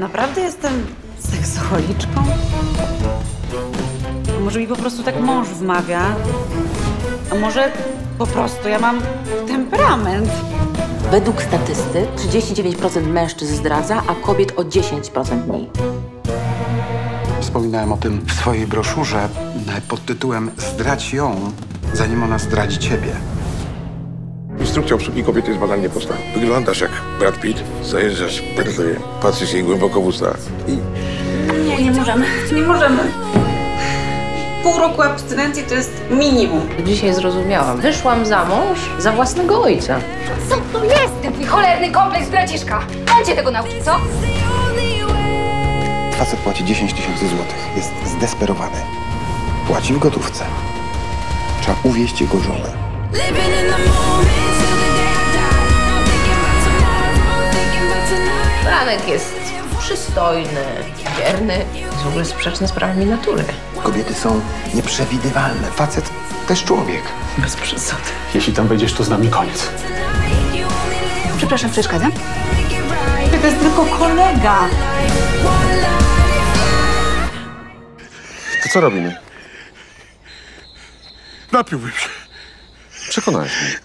Naprawdę jestem seksocholiczką? A może mi po prostu tak mąż wmawia? A może po prostu ja mam temperament? Według statystyk 39% mężczyzn zdradza, a kobiet o 10% mniej. Wspominałem o tym w swojej broszurze e, pod tytułem Zdradź ją, zanim ona zdradzi ciebie. Instrukcja obsługi kobiety jest banalnie prosta. Wyglądasz jak Brad Pitt, zajeżdżasz perdoję, patrzysz jej głęboko w usta i Nie, nie możemy. Nie możemy. Pół roku abstynencji to jest minimum. Dzisiaj zrozumiałam. Wyszłam za mąż za własnego ojca. Co to jest ten twój cholerny kompleks braciszka? On cię tego nauczy, co? Facet płaci 10 tysięcy złotych. Jest zdesperowany. Płaci w gotówce. Trzeba uwieść jego żonę. Living in the moment till the day I die. I'm thinking about tomorrow, I'm thinking about tonight. Franek jest przystojny, wierny, jest w ogóle sprzeczny z prawami natury. Kobiety są nieprzewidywalne. Facet też człowiek. Bez przesady. Jeśli tam wejdziesz, to z nami koniec. Przepraszam, przeszkadzam? To jest tylko kolega. To co robimy? Napiłbym się. 白くないですね。